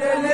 Ele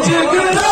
Magic Girl!